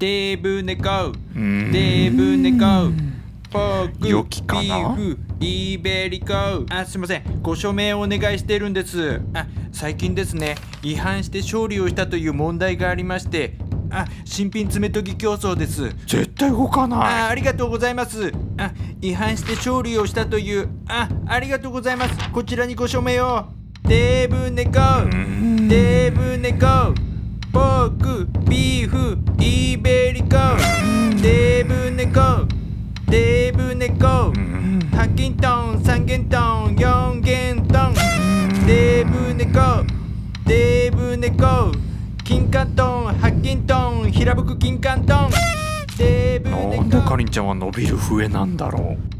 デーブ猫うん。デーブ猫ポークビーフイーベリコあすいません。ご署名をお願いしてるんです。あ最近ですね違反して勝利をしたという問題がありまして。あ新品爪研ぎ競争です。絶対動かあない。ありがとうございます。あ違反して勝利をしたという。あありがとうございます。こちらにご署名を。デーブ猫うん。デーブ猫ポークビーフデーキントン三元トン四元トンデーブ猫デーブ猫金管トンハッキントン平吹く金管トンデーブ猫なんでかりんちゃんは伸びる笛なんだろう